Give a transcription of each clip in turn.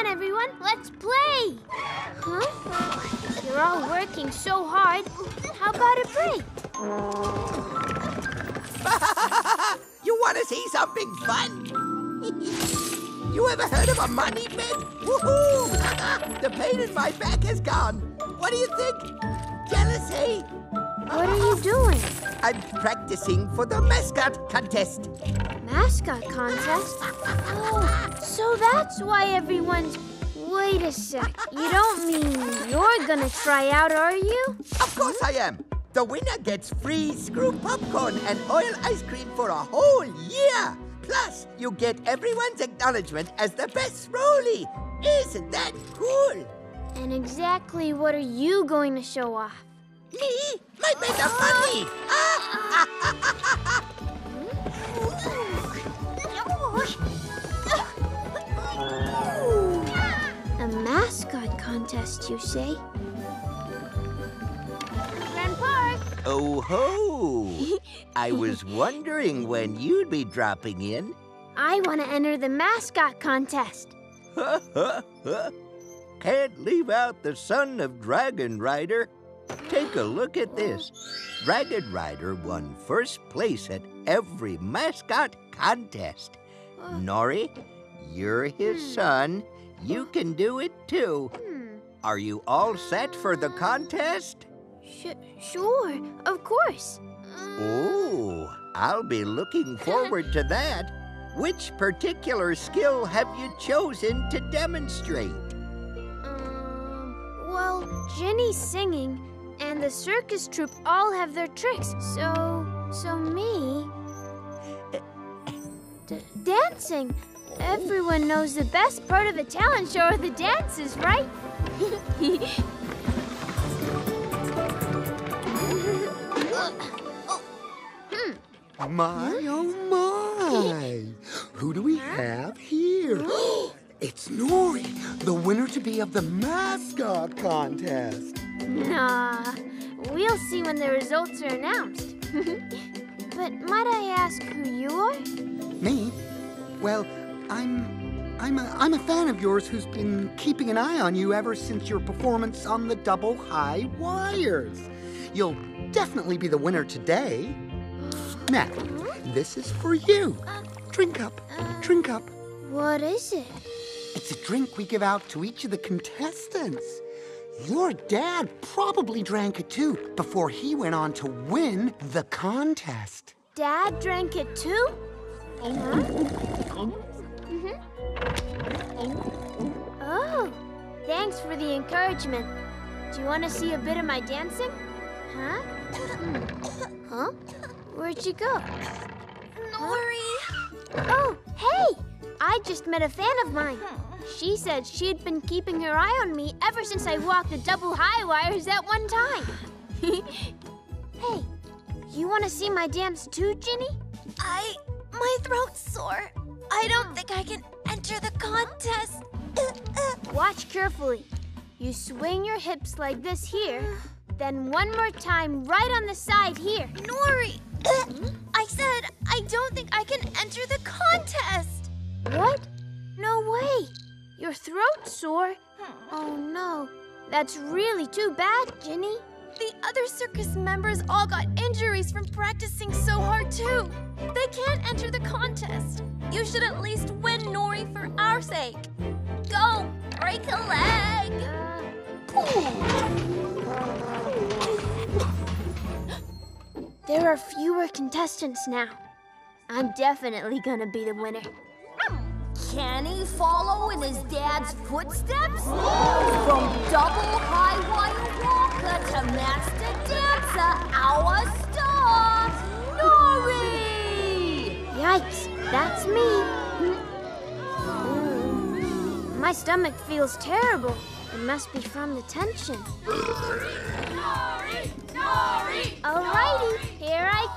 on, everyone. Let's play. Huh? You're all working so hard. How about a break? you want to see something fun? you ever heard of a money pit? Woohoo! the pain in my back has gone. What do you think? Jealousy? What are you doing? I'm practicing for the mascot contest. Mascot contest? Oh, so that's why everyone's... Wait a sec. You don't mean you're gonna try out, are you? Of course I am. The winner gets free screw popcorn and oil ice cream for a whole year. Plus, you get everyone's acknowledgement as the best Rolly. Isn't that cool? And exactly what are you going to show off? Me? My bit of contest, you say? Grand Park! Oh ho! I was wondering when you'd be dropping in. I want to enter the mascot contest. Can't leave out the son of Dragon Rider. Take a look at this. Dragon Rider won first place at every mascot contest. Nori, you're his hmm. son. You can do it too. Are you all set for the contest? Sh sure, of course. Oh, I'll be looking forward to that. Which particular skill have you chosen to demonstrate? Um, well, Ginny's singing, and the circus troupe all have their tricks. So, so me, D dancing. Everyone knows the best part of a talent show are the dances, right? My, oh my! Who do we have here? it's Nori, the winner to be of the mascot contest. nah, we'll see when the results are announced. but might I ask who you are? Me? Well, I'm. I'm a, I'm a fan of yours who's been keeping an eye on you ever since your performance on the double high wires. You'll definitely be the winner today. Matt, this is for you. Drink up. Drink up. What is it? It's a drink we give out to each of the contestants. Your dad probably drank it too before he went on to win the contest. Dad drank it too? Mm-hmm. Oh, thanks for the encouragement. Do you want to see a bit of my dancing? Huh? huh? Where'd you go? Nori! Oh, hey! I just met a fan of mine. She said she'd been keeping her eye on me ever since I walked the double high wires that one time. hey, you want to see my dance too, Ginny? I. my throat's sore. I don't hmm. think I can enter the contest. Watch carefully. You swing your hips like this here, then one more time right on the side here. Nori! Hmm? I said I don't think I can enter the contest. What? No way. Your throat's sore. Hmm. Oh no. That's really too bad, Ginny. The other circus members all got injuries from practicing so hard, too. They can't enter the contest. You should at least win, Nori, for our sake. Go, break a leg. There are fewer contestants now. I'm definitely gonna be the winner. Can he follow in his dad's footsteps? From double high wire walker to master dancer, our star, Nori! Yikes, that's me. Mm. My stomach feels terrible. It must be from the tension. Nori! Nori! Alrighty, here I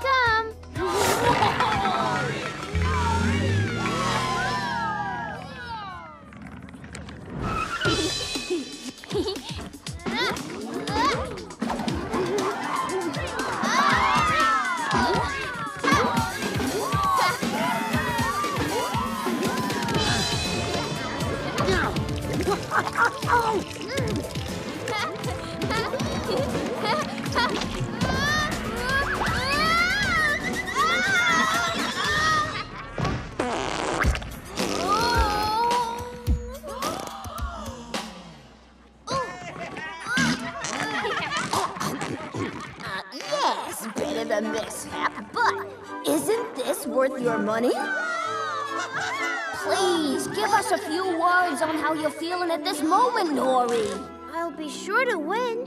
come. I'll be sure to win.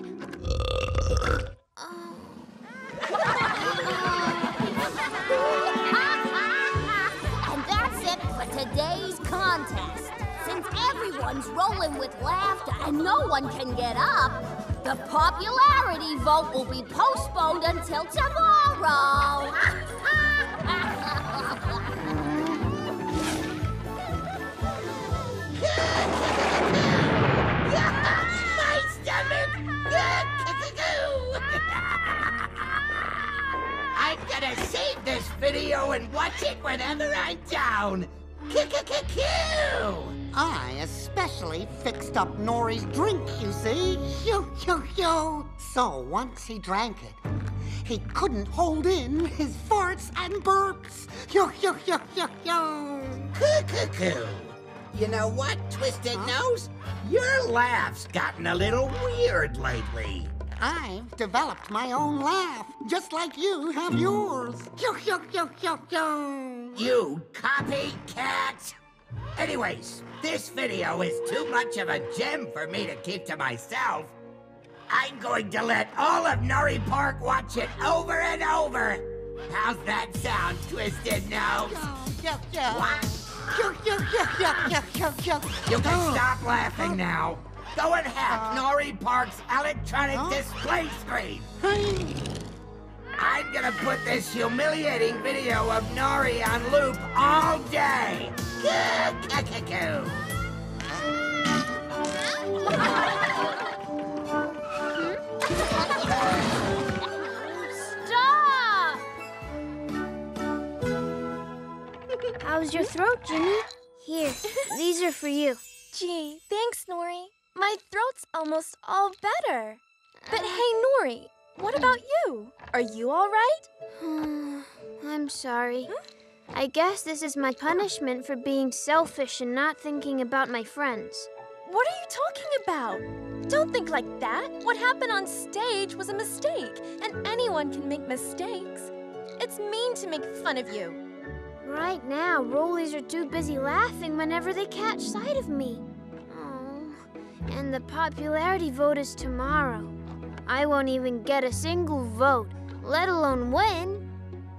Save this video and watch it whenever I'm down. I especially fixed up Nori's drink, you see. Yo, yo, yo. So once he drank it, he couldn't hold in his farts and burps. Yo, yo, yo, yo, yo. Cuckoo. You know what, Twisted Nose? Your laugh's gotten a little weird lately. I've developed my own laugh, just like you have yours. Yo, yo, yo, yo, yo. You copycat! Anyways, this video is too much of a gem for me to keep to myself. I'm going to let all of Nori Park watch it over and over. How's that sound, Twisted Nose? Yo, yo. What? Yo, yo, yo, yo, yo, yo, yo. You can oh. stop laughing now. Go and hack uh. Nori Park's electronic Huh? display screen. I'm gonna put this humiliating video of Nori on loop all day. Cuckoo. Stop! How's your throat, Ginny? Here, these are for you. Gee, thanks, Nori. My throat's almost all better. But uh. hey, Nori, what about you? Are you all right? I'm sorry. Hmm? I guess this is my punishment for being selfish and not thinking about my friends. What are you talking about? Don't think like that. What happened on stage was a mistake, and anyone can make mistakes. It's mean to make fun of you. Right now, Rollies are too busy laughing whenever they catch sight of me. And the popularity vote is tomorrow. I won't even get a single vote, let alone win.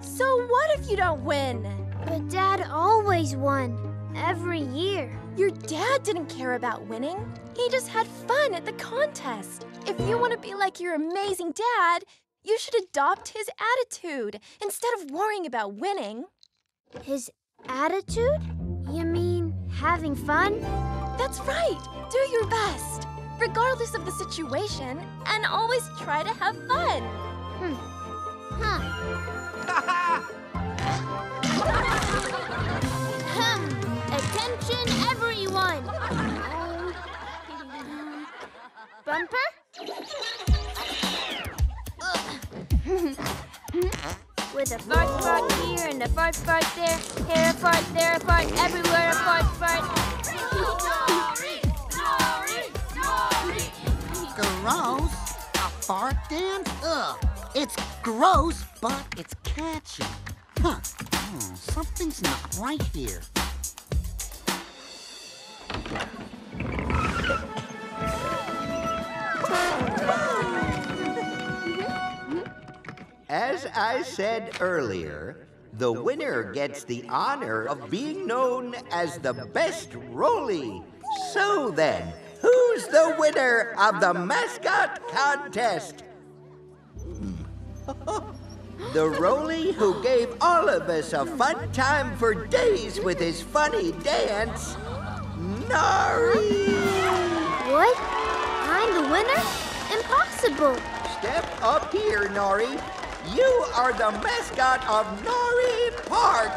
So what if you don't win? But Dad always won, every year. Your dad didn't care about winning. He just had fun at the contest. If you want to be like your amazing dad, you should adopt his attitude instead of worrying about winning. His attitude? You mean having fun? That's right. Do your best, regardless of the situation, and always try to have fun. Hmm. Huh. Attention, everyone! Bumper? With a fart fart here and a fart fart there, here a fart, there a fart, everywhere a fart fart. Gross. A fart dance? Ugh. It's gross, but it's catchy. Huh. Hmm, something's not right here. As I said earlier, the winner gets the honor of being known as the best Rolly. So then, the winner of the mascot contest? the Rolly who gave all of us a fun time for days with his funny dance, Nori! What? I'm the winner? Impossible! Step up here, Nori. You are the mascot of Nori Park.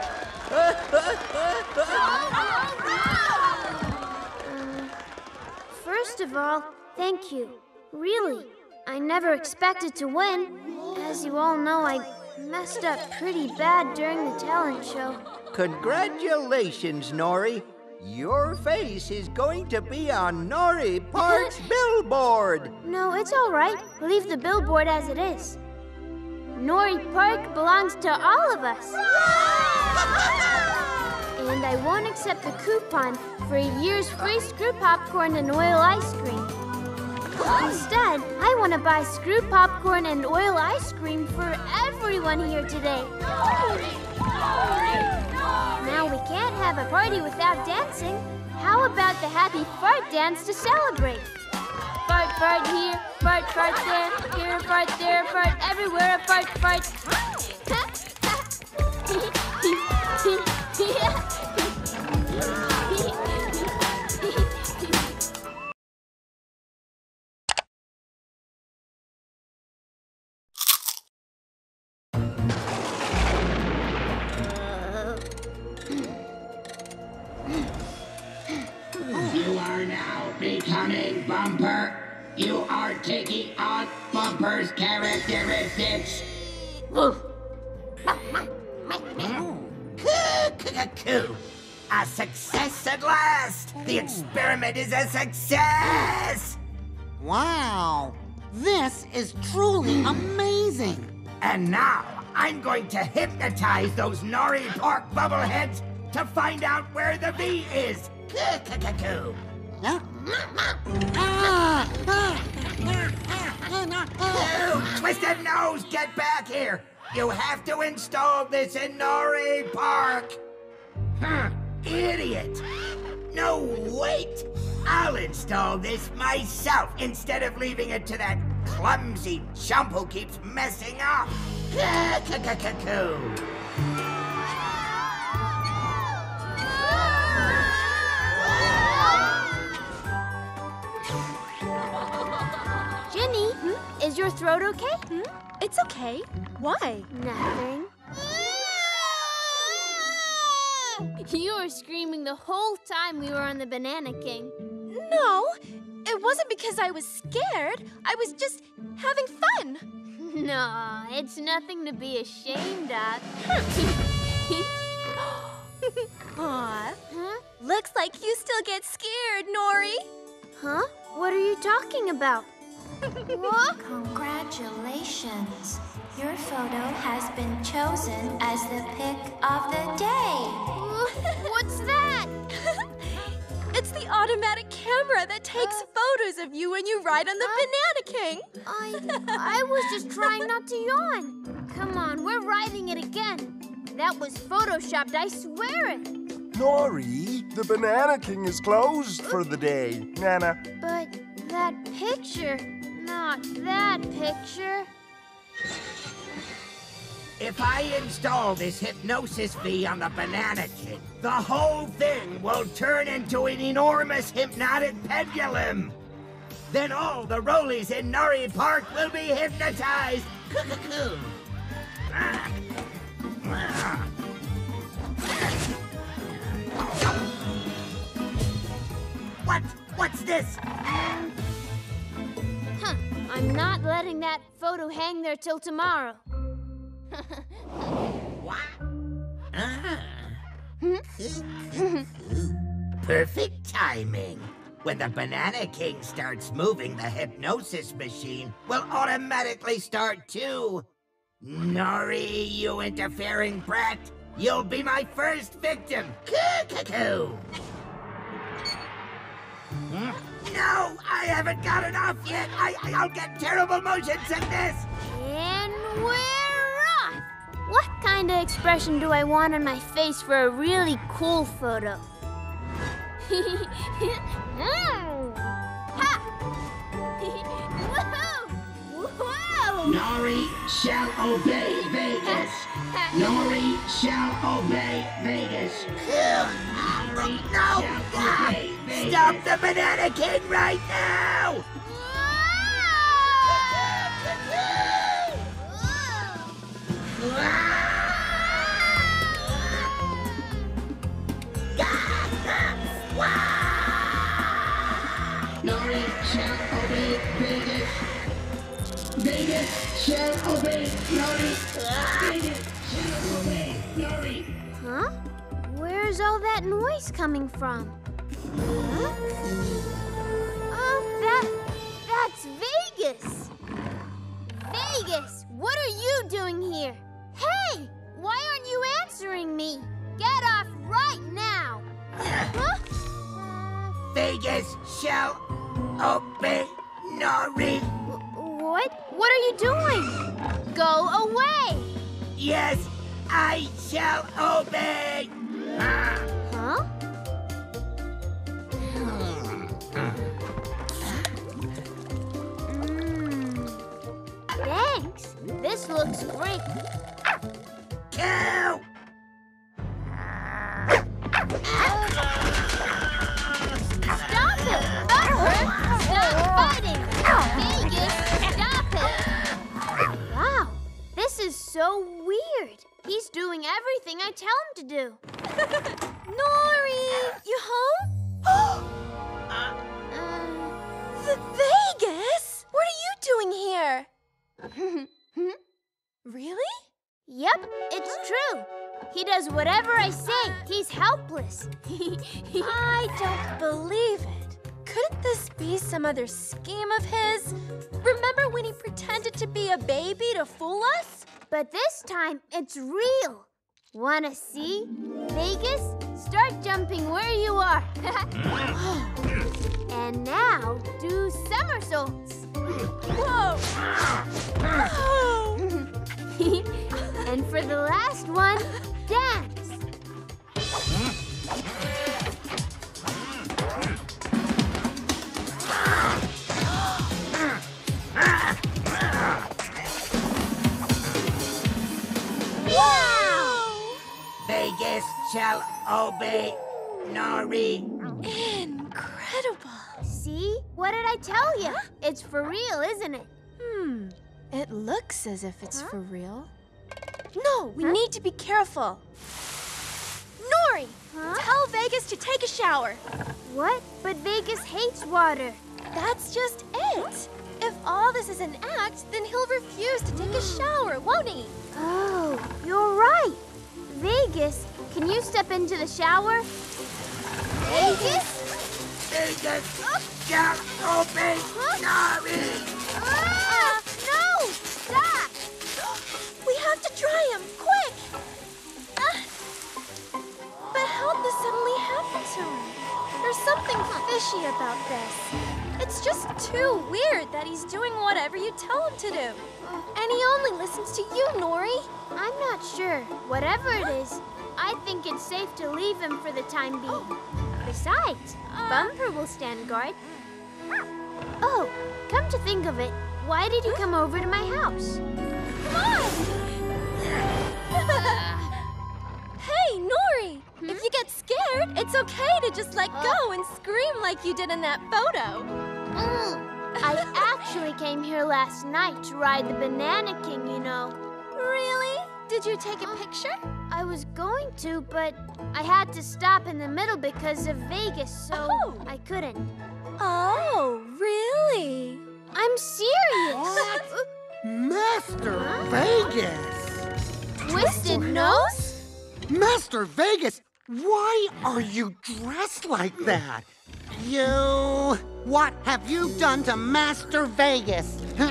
First of all, thank you. Really, I never expected to win. As you all know, I messed up pretty bad during the talent show. Congratulations, Nori. Your face is going to be on Nori Park's billboard. No, it's all right. Leave the billboard as it is. Nori Park belongs to all of us. and I won't accept the coupon for a year's free screw popcorn and oil ice cream. Instead, I want to buy screw popcorn and oil ice cream for everyone here today. Now we can't have a party without dancing. How about the happy fart dance to celebrate? Fart, fart here, fart, fart there, here, fart, there, fart, everywhere, fart, fart. Taking on Bumper's characteristics. Coo, A success at last! The experiment is a success! Wow, this is truly amazing. And now, I'm going to hypnotize those Nori Park bubbleheads to find out where the V is. Yeah. Ah, ah, Twisted nose, get back here! You have to install this in Nori Park! Huh, idiot! No, wait! I'll install this myself instead of leaving it to that clumsy chump who keeps messing up! Coo. Is your throat okay? Hmm? It's okay. Why? Nothing. You were screaming the whole time we were on the Banana King. No, it wasn't because I was scared. I was just having fun. No, it's nothing to be ashamed of. Aw, huh? looks like you still get scared, Nori. Huh? What are you talking about? What? Congratulations. Your photo has been chosen as the pick of the day. What's that? it's the automatic camera that takes uh, photos of you when you ride on the uh, Banana King. I I was just trying not to yawn. Come on, we're riding it again. That was photoshopped, I swear it. Nori, the Banana King is closed for the day. Nana, But that picture, not that picture. If I install this hypnosis V on the Banana King, the whole thing will turn into an enormous hypnotic pendulum. Then all the rollies in Nori Park will be hypnotized. What? What's this? I'm not letting that photo hang there till tomorrow. What? Ah. Perfect timing. When the Banana King starts moving, the hypnosis machine will automatically start too. Nori, you interfering brat! You'll be my first victim! Coo-coo-coo! Hmm? No, I haven't got enough yet! I, I'll get terrible motion sickness! And we're off! What kind of expression do I want on my face for a really cool photo? Mm. ha! Whoa! Nori shall obey Vegas. Nori shall obey Vegas. No! Vegas. Stop the Banana King right now! Nori shall obey Vegas. Vegas shall obey Nori. All that noise coming from? Huh? Oh, that that's Vegas. Vegas, what are you doing here? Hey, why aren't you answering me? Get off right now. Huh? Vegas shall obey Nori. Wh- What? What are you doing? Go away. Yes, I shall obey. Huh? Thanks. This looks great. Cow! Stop it! Bumper! Stop fighting! Vegas, stop it! Wow, this is so weird. He's doing everything I tell him to do. Nori, you home? Uh, V- Vegas? What are you doing here? really? yep, it's true. He does whatever I say. He's helpless. I don't believe it. Couldn't this be some other scheme of his? Remember when he pretended to be a baby to fool us? but this time, it's real. Wanna see? Vegas, start jumping where you are. and now, do somersaults. Whoa! And for the last one, dance. Shall obey Nori. Incredible. See? What did I tell you? It's for real, isn't it? Hmm. It looks as if it's for real. No, we need to be careful. Nori, Huh? tell Vegas to take a shower. What? But Vegas hates water. That's just it. If all this is an act, then he'll refuse to take a shower, won't he? Oh, you're right. Vegas, can you step into the shower? Vegas? Vegas shall obey Nori. Ah! No! Stop! We have to dry him, quick! Ah. But how'd this suddenly happen to him? There's something fishy about this. It's just too weird that he's doing whatever you tell him to do. And he only listens to you, Nori. I'm not sure. Whatever it is, I think it's safe to leave him for the time being. Besides, Bumper will stand guard. Oh, come to think of it, why did you come over to my house? Come on! Hey, Nori! If you get scared, it's okay to just let go and scream like you did in that photo. Mm. I actually came here last night to ride the Banana King, you know. Really? Did you take a picture? I was going to, but I had to stop in the middle because of Vegas, so Oh. I couldn't. Oh, really? I'm serious. Master Vegas! Twisted nose? Master Vegas, why are you dressed like that? You. What have you done to Master Vegas?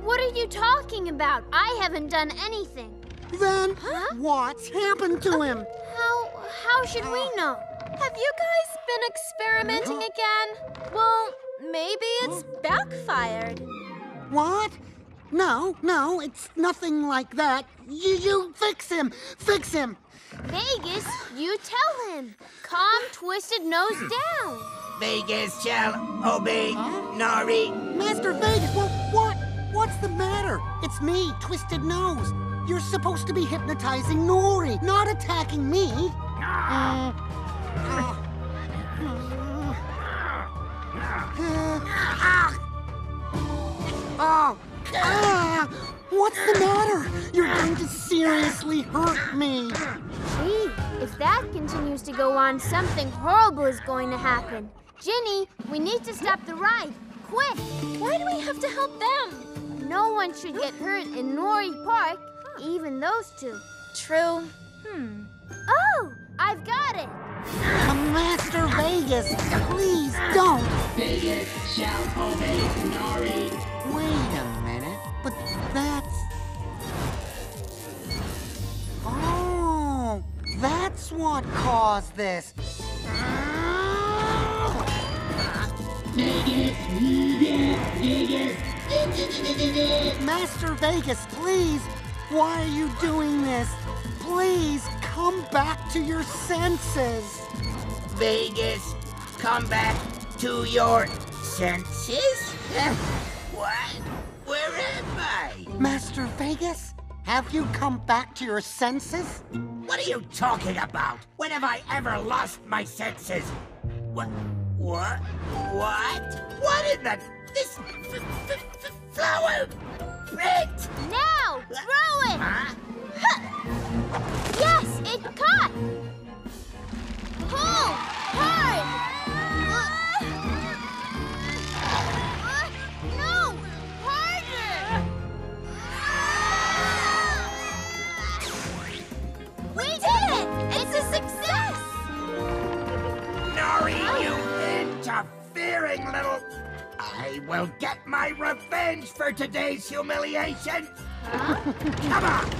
What are you talking about? I haven't done anything. Then what's happened to him? How how should we uh. know? Have you guys been experimenting again? Well, maybe it's backfired. What? No, no, it's nothing like that. You, you fix him! Fix him! Vegas, you tell him. Calm twisted nose down. Vegas shall obey Nori. Master Vegas, well, what? What's the matter? It's me, Twisted Nose. You're supposed to be hypnotizing Nori, not attacking me. Uh, Oh, ah, what's the matter? You're going to seriously hurt me. Gee, if that continues to go on, something horrible is going to happen. Ginny, we need to stop the ride. Quick! Why do we have to help them? No one should get hurt in Nori Park, even those two. True. Hmm. Oh, I've got it! Master Vegas, please don't! Vegas shall obey Nori. Wait a minute, but that's... Oh, that's what caused this. Vegas, Vegas, Vegas. Master Vegas, please why are you doing this? Please come back to your senses. Vegas, come back to your senses? what? Where am I? Master Vegas, have you come back to your senses? What are you talking about? When have I ever lost my senses? What? What? What? What in the... This... Flower... print? Now, throw it! Huh? Yes, it caught! Pull! Hard! Uh, no! Harder! We did it! It's a success! Nori, you interfering little... I will get my revenge for today's humiliation. Come on.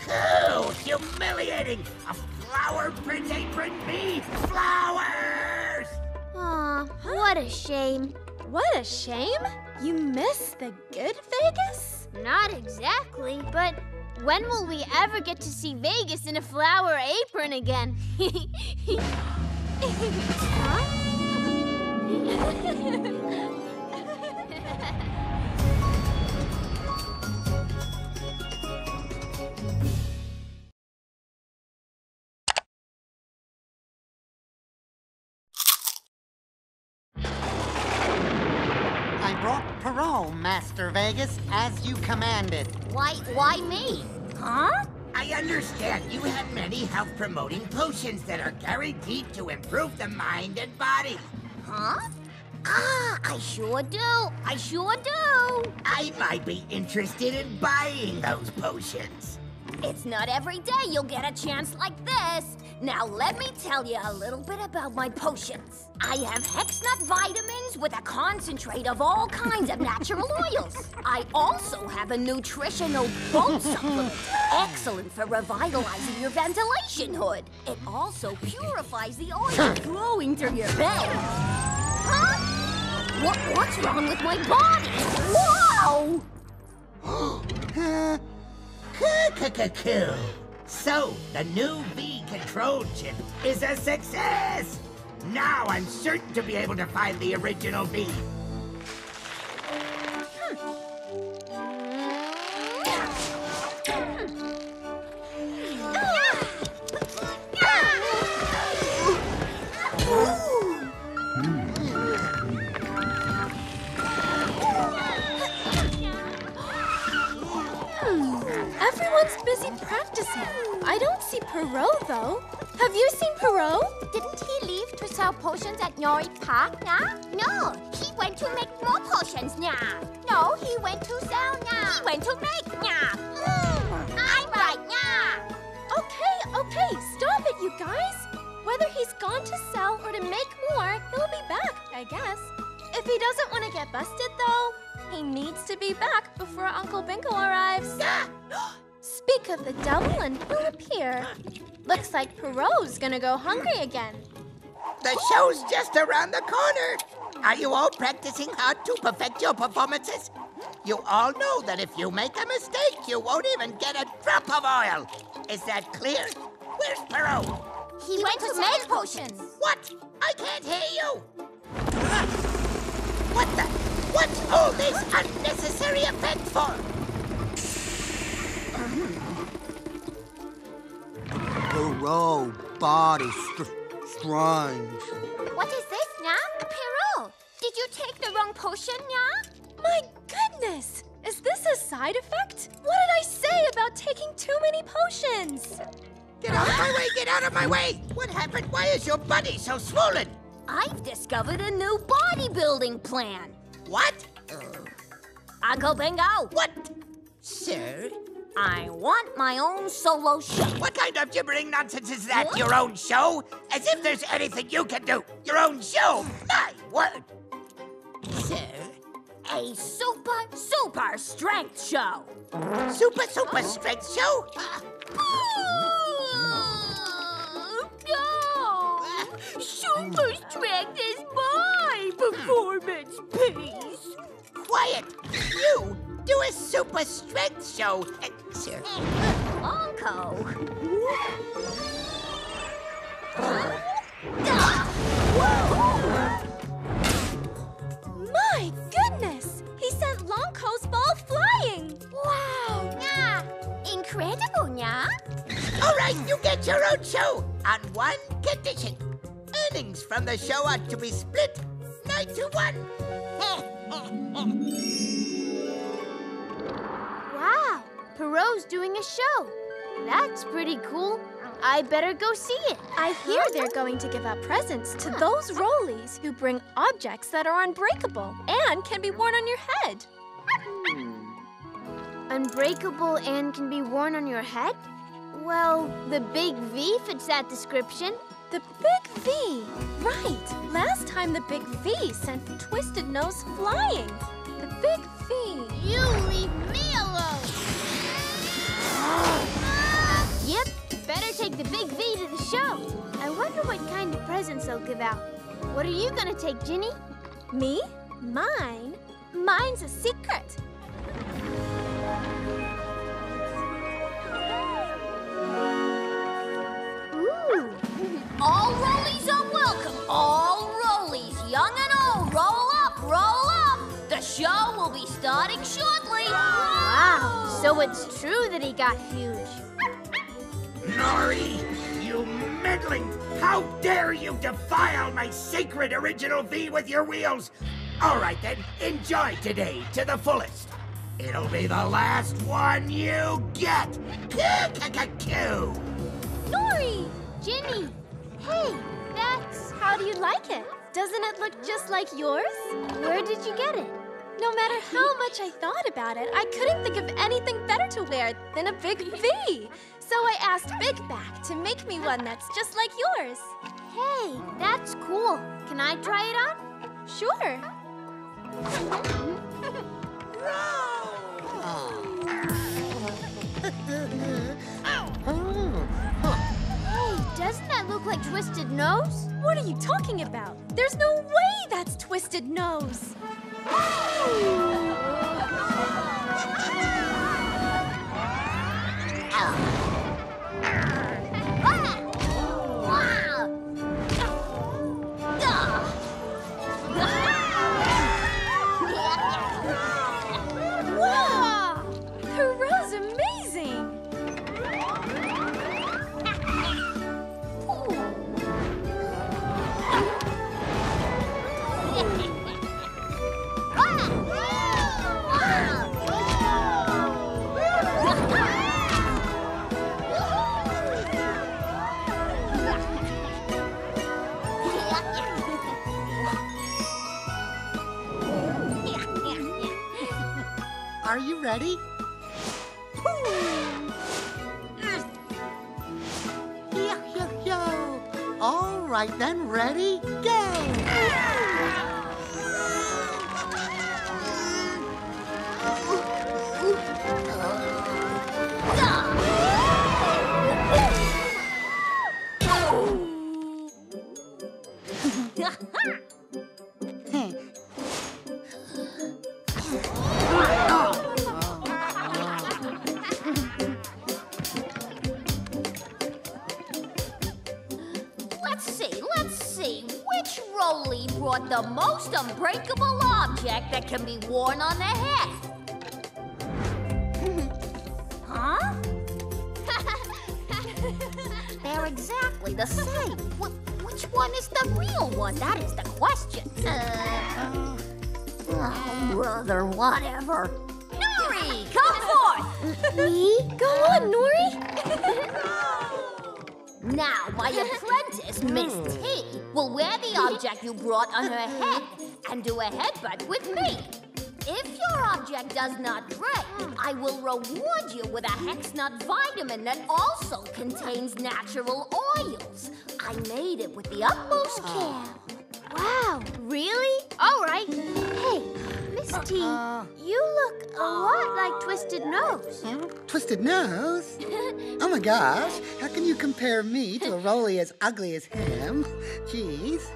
Cool, humiliating. A flower print apron me. Flowers. Aw, what a shame. What a shame! You miss the good Vegas? Not exactly, but when will we ever get to see Vegas in a flower apron again? I Master Vegas, as you commanded. Why, why me? Huh? I understand you have many health-promoting potions that are guaranteed to improve the mind and body. Huh? Ah, I sure do. I sure do. I might be interested in buying those potions. It's not every day you'll get a chance like this. Now, let me tell you a little bit about my potions. I have Hexnut vitamins with a concentrate of all kinds of natural oils. I also have a nutritional bone supplement, excellent for revitalizing your ventilation hood. It also purifies the oil flowing through your veins. Huh? What, what's wrong with my body? Wow! Cool. So, the new V control chip is a success! Now I'm certain to be able to find the original V. Hmm. Everyone's busy practicing. I don't see Pierrot, though. Have you seen Pierrot? Didn't he leave to sell potions at Nori Park, nah? No, he went to make more potions now. No, he went to sell, nah. He went to make now. Hmm. I'm right now. Okay, okay, stop it, you guys. Whether he's gone to sell or to make more, he'll be back, I guess. If he doesn't want to get busted, though, he needs to be back before Uncle Bingo arrives. Speak of the devil and he'll appear. Looks like Pierrot's gonna go hungry again. The show's just around the corner. Are you all practicing hard to perfect your performances? You all know that if you make a mistake, you won't even get a drop of oil. Is that clear? Where's Pierrot? He, went, to make potions. What? I can't hear you. What the? What's all this unnecessary effect for? Pierrot, body str- strange. What is this, nah? Pierrot, did you take the wrong potion, yeah? My goodness! Is this a side effect? What did I say about taking too many potions? Get out of my way! Get out of my way! What happened? Why is your body so swollen? I've discovered a new bodybuilding plan. What? Uncle Bingo, What? Sir? I want my own solo show. What kind of gibbering nonsense is that? What? Your own show? As if there's anything you can do. Your own show. My word. Sir, a super, super strength show. Super, super oh. strength show? Oh, no. Super strength is my performance piece. Quiet. You do a super strength show and sir. Lonko. My goodness! He sent Lonko's ball flying! Wow. Yeah. Incredible, yeah. All right, you get your own show on one condition. Earnings from the show are to be split nine to one. Pierrot's doing a show. That's pretty cool. I better go see it. I hear they're going to give out presents to those rollies who bring objects that are unbreakable and can be worn on your head. Hmm. Unbreakable and can be worn on your head? Well, the big V fits that description. The Big V! Right! Last time the Big V sent Twisted Nose flying. The Big V. You leave me alone! yep, better take the big V to the show. I wonder what kind of presents they'll give out. What are you gonna take, Ginny? Me? Mine? Mine's a secret. So it's true that he got huge. Nori, you meddling! How dare you defile my sacred original V with your wheels? All right then, enjoy today to the fullest. It'll be the last one you get. Coo-coo-coo-coo. Nori! Ginny, hey, that's. How do you like it? Doesn't it look just like yours? Where did you get it? No matter how much I thought about it, I couldn't think of anything better to wear than a big V. So I asked Big Back to make me one that's just like yours. Hey, that's cool. Can I try it on? Sure. Hey, doesn't that look like Twisted Nose? What are you talking about? There's no way that's Twisted Nose. Wow! Let's see, let's see. Which Rolly brought the most unbreakable object that can be worn on the head? huh? They're exactly the same. One is the real one? That is the question. Uh, oh, brother, whatever. Nori, come forth! Me? Go on, Nori! Now, my apprentice, Miss T, will wear the object you brought on her head and do a headbutt with me. If your object does not break, I will reward you with a Hexnut vitamin that also contains natural oils. I made it with the utmost ah. care. Wow, really? All right. Hey, Miss T, uh-uh. you look a lot like Twisted Nose. Huh? Twisted nose? Oh my gosh, how can you compare me to a Rolly as ugly as him? Jeez.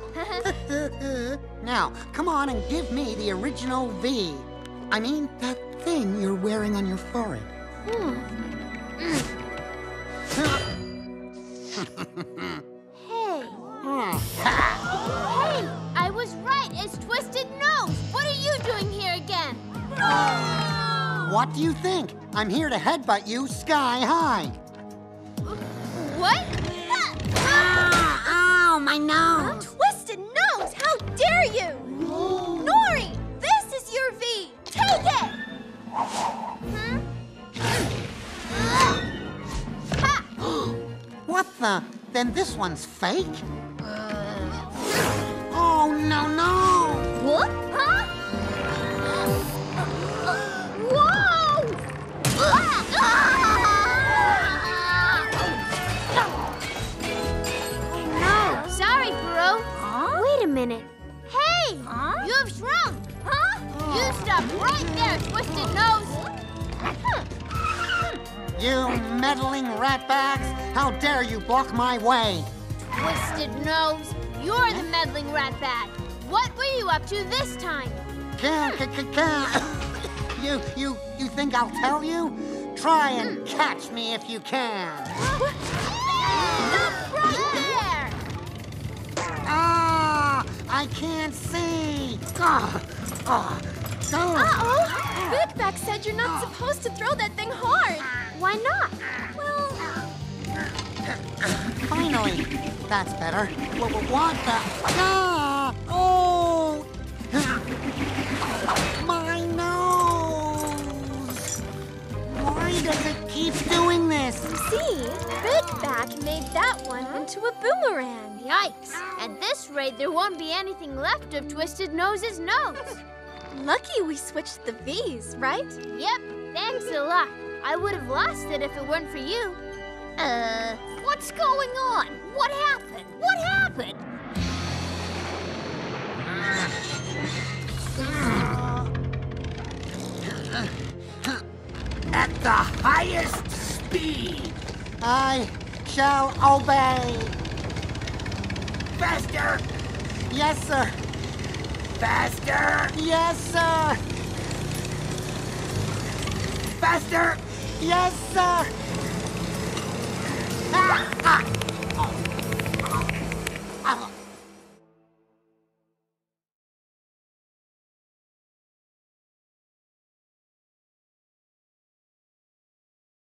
now, come on and give me the original V. I mean, that thing you're wearing on your forehead. Hey. Hmm. What do you think? I'm here to headbutt you sky high. What? Ah, ow, my nose! Twisted nose! How dare you! Nori, this is your V. Take it! What the? Then this one's fake? Oh, no, no! What? Dare you block my way? Twisted Nose, you're the meddling ratbat. What were you up to this time? Can, can, can. You, you, you think I'll tell you? Try and catch me if you can. Stop right there! Ah, I can't see. Ah, ah. Uh-oh! Bigback said you're not supposed to throw that thing hard. Why not? Well, Finally, that's better. Wha- wha- What the? Ah! Oh! My nose! Why does it keep doing this? see, Bigback made that one into a boomerang. Yikes. At this rate, there won't be anything left of Twisted Nose's nose. Lucky we switched the V's, right? Yep, thanks a lot. I would have lost it if it weren't for you. Uh, what's going on? What happened? What happened? At the highest speed. I shall obey. Faster! Yes, sir. Faster! Yes, sir. Faster! Yes, sir. Ah, ah.